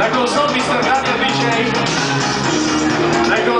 La console Mr. Gunner DJ. La console